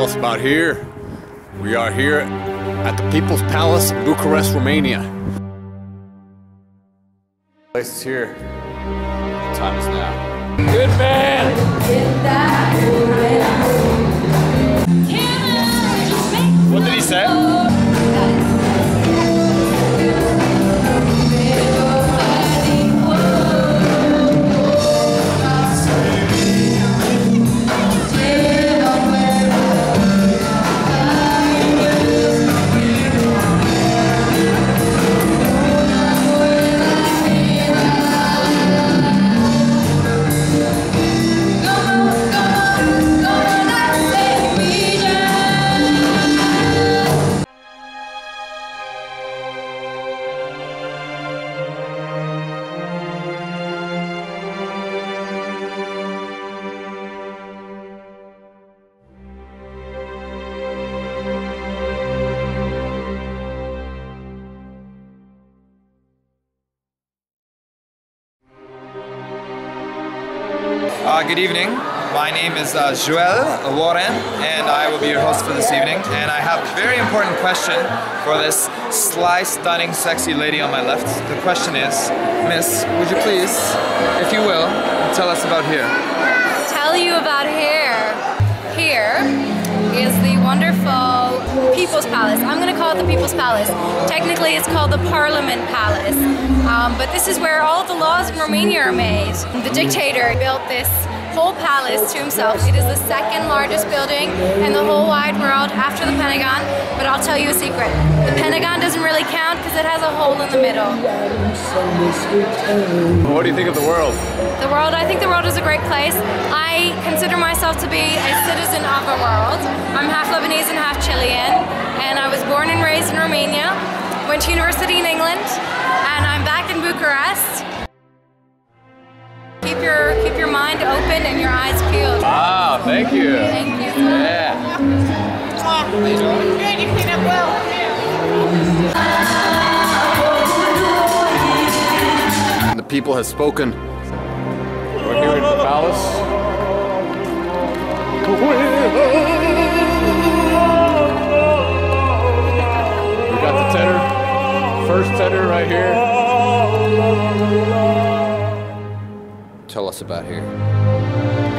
Tell us about here. We are here at the People's Palace in Bucharest, Romania. The Place is here. The time is now. Good man! Uh, good evening. My name is uh, Joel Warren, and I will be your host for this evening. And I have a very important question for this sly, stunning, sexy lady on my left. The question is, Miss, would you please, if you will, tell us about here? tell you about here. Here is the wonderful People's Palace. I'm going to call it the People's Palace. Technically, it's called the Parliament Palace, um, but this is where all the laws in Romania are made. The dictator built this whole palace to himself. It is the second largest building in the whole wide world after the Pentagon, but I'll tell you a secret. The Pentagon doesn't really count because it has a hole in the middle. What do you think of the world? The world, I think the world is a great place. I consider myself to be a citizen of the world. I'm half Lebanese and half Chilean, went to university in England, and I'm back in Bucharest. Keep your keep your mind open and your eyes peeled. Ah, thank you. Thank you. Yeah. The people have spoken. Here. Tell us about here.